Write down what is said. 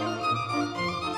Música